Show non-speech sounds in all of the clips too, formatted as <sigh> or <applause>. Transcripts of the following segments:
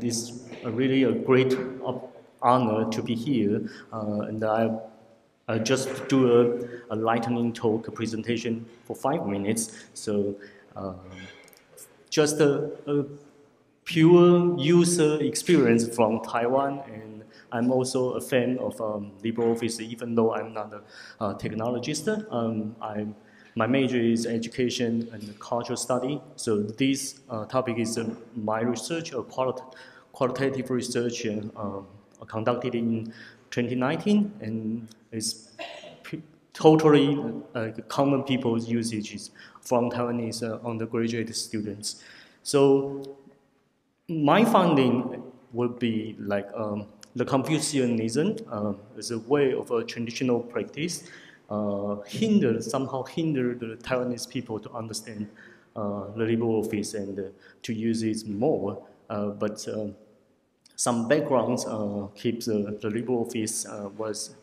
and it's a really a great honor to be here. Uh, and I, I just do a, a, lightning talk presentation for five minutes. So uh, just a, a, pure user experience from Taiwan. And I'm also a fan of um, LibreOffice, even though I'm not a, a technologist. Um, I'm my major is education and cultural study. So this uh, topic is uh, my research, a quali qualitative research uh, conducted in 2019, and it's totally uh, common people's usages from Taiwanese uh, undergraduate students. So my finding would be like um, the Confucianism uh, is a way of a traditional practice uh, hindered, somehow hindered the Taiwanese people to understand uh, the office and uh, to use it more. Uh, but uh, some backgrounds uh, keeps the LibreOffice was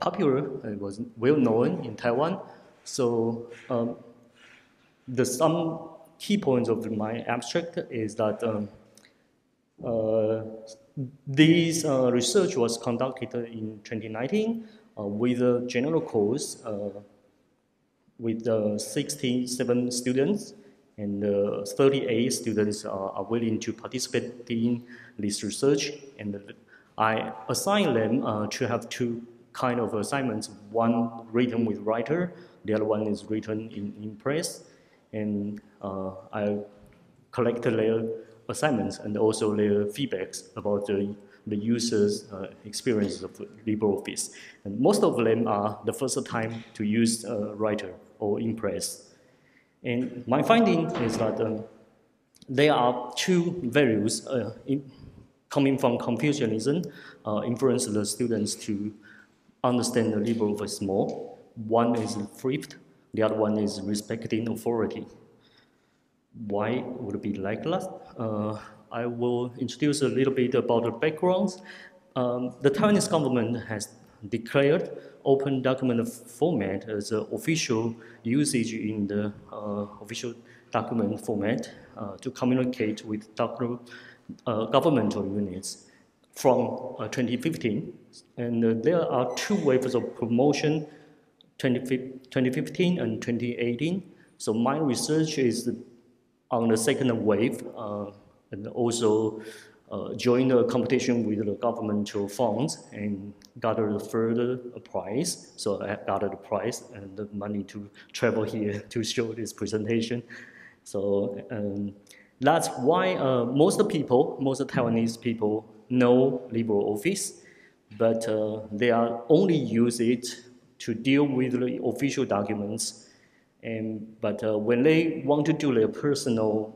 popular, it was well known in Taiwan. So um, the some key points of my abstract is that um, this research was conducted in 2019 uh, with a general course uh, with 67 students and 38 students are willing to participate in this research. And I assign them uh, to have two kind of assignments, one written with writer, the other one is written in Impress, and uh, I collected their assignments and also their feedbacks about the the user's uh, experience of LibreOffice. And most of them are the first time to use uh, Writer or Impress. And my finding is that um, there are two values uh, in, coming from Confucianism uh, influence the students to understand the LibreOffice more. One is thrift, the other one is respecting authority. Why would it be like that? Uh, I will introduce a little bit about the backgrounds. Um, the Taiwanese government has declared open document format as an official usage in the uh, official document format uh, to communicate with uh, governmental units from uh, 2015. And uh, there are two waves of promotion, 2015 and 2018. So my research is on the second wave, uh, and also uh, joined the competition with the governmental funds and gathered a further prize. So I gathered the prize and the money to travel here <laughs> to show this presentation. So um, that's why uh, most people, most Taiwanese people know LibreOffice, but uh, they are only use it to deal with the official documents. And, but uh, when they want to do their personal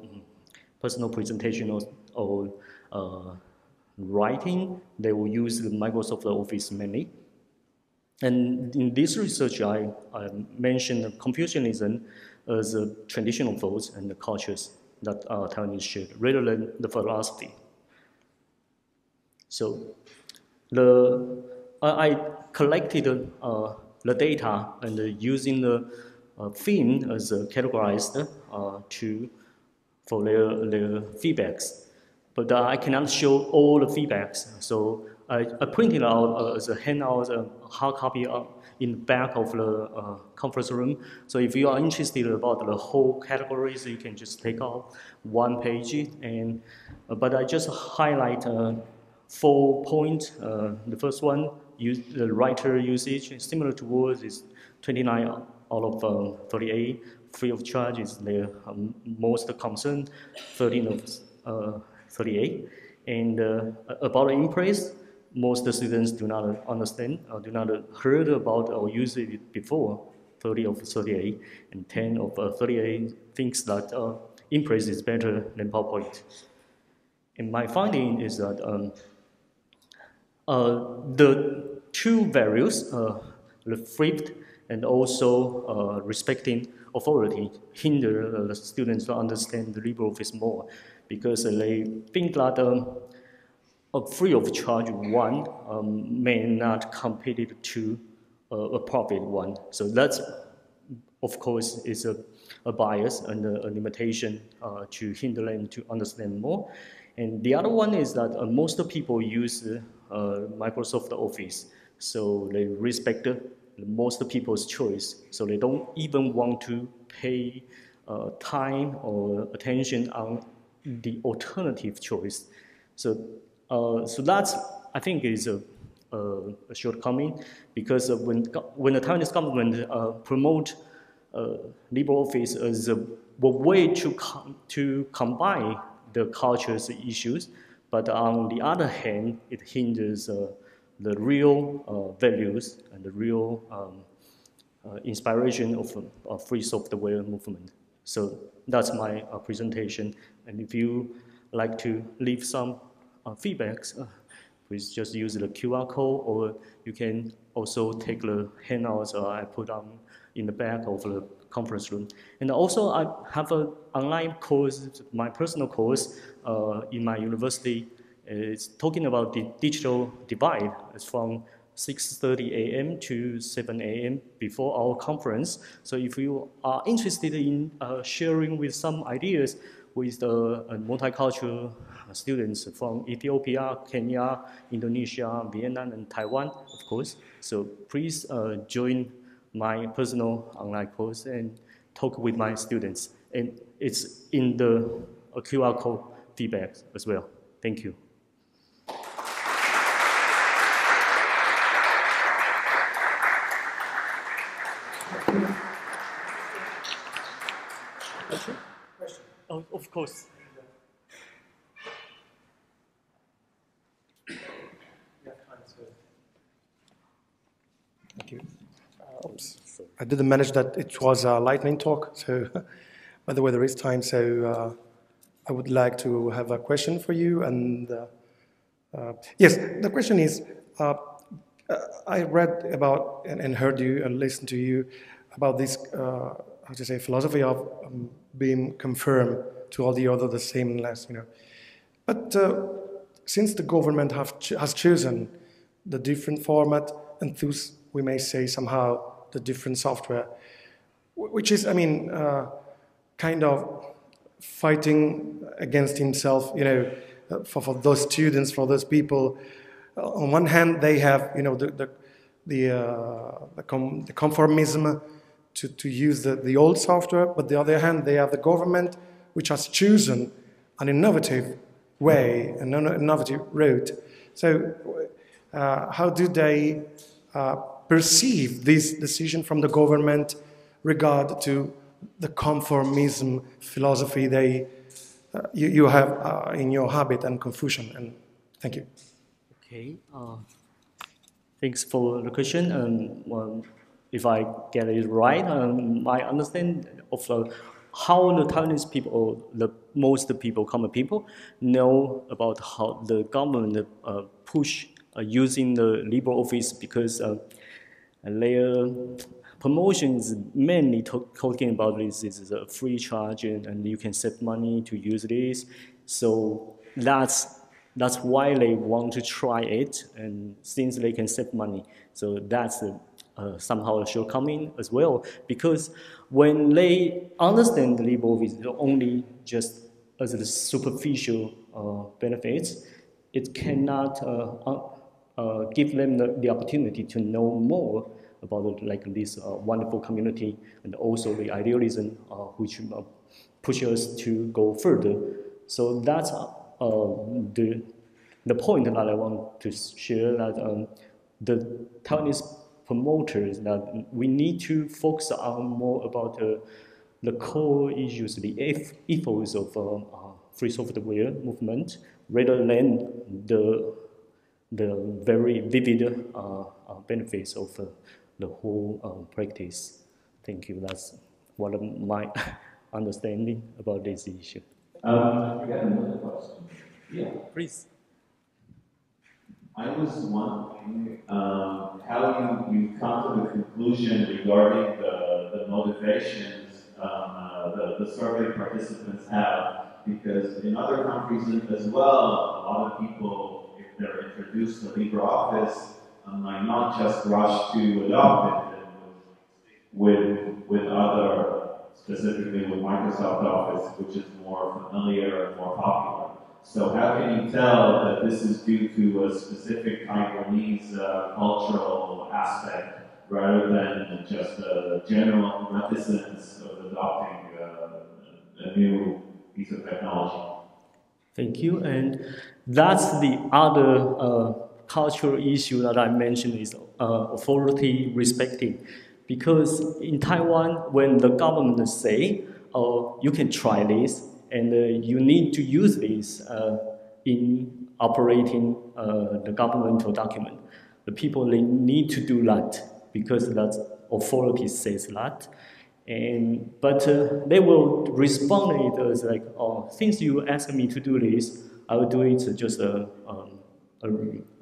personal presentation or, or uh, writing, they will use the Microsoft Office mainly. And in this research, I, I mentioned Confucianism as a traditional thoughts and the cultures that uh, Taiwanese share, rather than the philosophy. So the, I collected uh, the data and uh, using the uh, theme as categorized uh, to for their, their feedbacks. But uh, I cannot show all the feedbacks. So I, I printed out uh, as a handout, a hard copy uh, in the back of the uh, conference room. So if you are interested about the whole categories, you can just take out one page. And uh, but I just highlight uh, four points. the first one, use the writer usage, similar to words, is 29 out of um, 38 free of charge is the um, most concern, 13 of uh, 38. And uh, about Impress, most students do not understand or do not heard about or use it before, 30 of 38, and 10 of uh, 38 thinks that uh, Impress is better than PowerPoint. And my finding is that um, uh, the two values, uh, the flipped and also uh, respecting authority hinder the students to understand the LibreOffice more because they think that um, a free of charge one um, may not compete to uh, a profit one. So that's, of course, is a, a bias and a, a limitation uh, to hinder them to understand more. And the other one is that uh, most people use uh, Microsoft Office, so they respect most people's choice. So they don't even want to pay uh, time or attention on the alternative choice. So, uh, so that's I think is a, a, a shortcoming because when when the Taiwanese government uh, promote uh, office as a, a way to com to combine the culture's issues, but on the other hand, it hinders uh, the real uh, values and the real um, uh, inspiration of a free software movement. So that's my uh, presentation. And if you like to leave some uh, feedbacks, uh, please just use the QR code or you can also take the handouts I put on in the back of the conference room. And also I have an online course, my personal course uh, in my university. It's talking about the digital divide. It's from 6.30 a.m. to 7 a.m. before our conference. So if you are interested in uh, sharing with some ideas with the uh, multicultural students from Ethiopia, Kenya, Indonesia, Vietnam, and Taiwan, of course. So please uh, join my personal online course and talk with my students. And it's in the QR code feedback as well. Thank you. Oh, of course. Thank you. Uh, oops. I didn't manage that it was a lightning talk, so <laughs> by the way, there is time, so uh, I would like to have a question for you. And uh, uh yes, the question is, uh, I read about and, and, heard you and listened to you about this, uh, how to say, philosophy of um, being confirmed to all the other the same less, you know. But since the government ch has chosen the different format and thus we may say somehow the different software, which is, I mean, uh, kind of fighting against himself, you know, uh, for, for those students, for those people. Uh, on one hand, they have, you know, the, the, the, uh, the, com the conformism to, to use the, the old software, but the other hand, they have the government which has chosen an innovative way, an innovative route. So uh, how do they uh, perceive this decision from the government regard to the conformism philosophy they, uh, you, you, have uh, in your habit and Confucian. And thank you. Okay. Uh, thanks for the question. Um, well, if I get it right, um, my understanding of uh, how the Taiwanese people, the most people, common people, know about how the government uh, push uh, using the LibreOffice because uh, their promotion is mainly talking about this, is a free charge and, and you can save money to use this. So that's that's why they want to try it, and since they can save money, so that's a, uh, somehow a shortcoming as well. Because when they understand the LibreOffice only just as the superficial uh, benefits, it cannot uh, uh, give them the, the, opportunity to know more about like this wonderful community and also the idealism which uh, push us to go further. So that's the, the point that I want to share that um, the Taiwanese promoters that we need to focus on more about the core issues, the ethos of free software movement rather than the the very vivid uh, uh, benefits of uh, the whole practice. Thank you. That's what my <laughs> understanding about this issue. Um, I got another question. Yeah, please. I was wondering how you, you come to the conclusion regarding the, the motivations um, uh, the, the survey participants have, because in other countries as well, a lot of people if they're introduced to LibreOffice um, might not just rush to adopt it with, with other, specifically with Microsoft Office, which is more familiar and more popular. So how can you tell that this is due to a specific Taiwanese uh, cultural aspect rather than just a general reticence of adopting uh, a new piece of technology? Thank you. And that's the other uh, cultural issue that I mentioned is uh, authority respecting. Because in Taiwan, when the government say, oh, you can try this, and uh, you need to use this uh, in operating uh, the governmental document. The people they need to do that because that authority says that. And, but uh, they will respond it as like, oh, since you ask me to do this, I will do it just a, um, a,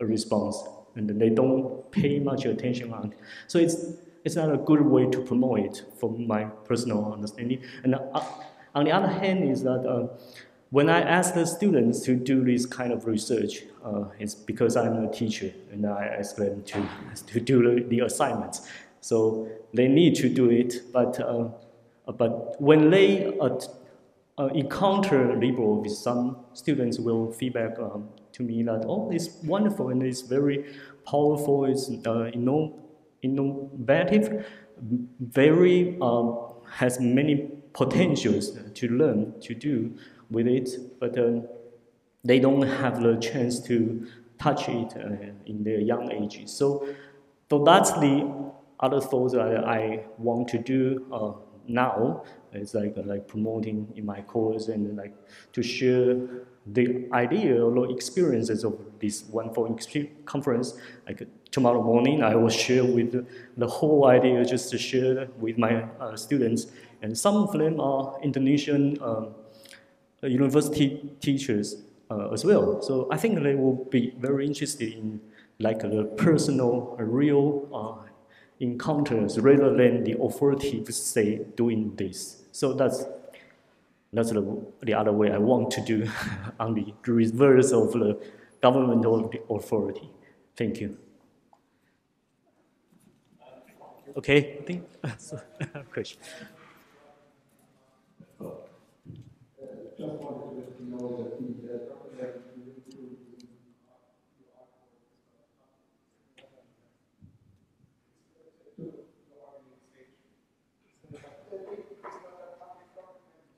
a, response. And they don't pay much attention on it. So it's, it's not a good way to promote it from my personal understanding. And uh, on the other hand, is that uh, when I ask the students to do this kind of research, uh, it's because I'm a teacher and I ask them to, to do the, assignments. So they need to do it, but, uh, but when they uh, uh, encounter with some students will feedback um, to me that, oh, it's wonderful and it's very powerful, it's uh, innovative, very, um, has many potentials to learn, to do with it, but uh, they don't have the chance to touch it uh, in their young ages. So, so that's the other thoughts that I want to do uh, now. It's like like promoting in my course and like to share the idea or experiences of this one conference. Like tomorrow morning, I will share with the whole idea just to share with my uh, students and some of them are Indonesian um, university teachers uh, as well. So I think they will be very interested in like the personal, real uh, encounters rather than the authoritative say doing this. So that's that's the, the other way I want to do <laughs> on the reverse of the governmental authority. Thank you. Okay, I think <laughs> <laughs> question. uh, document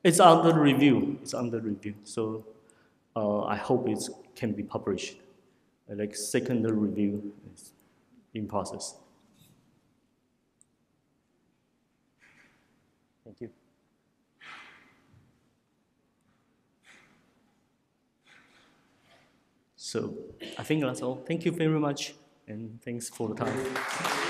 It's under review. It's under review. So uh, I hope it can be published. Like secondary review is in process. Thank you. So I think that's all. Thank you very much, and thanks for the time.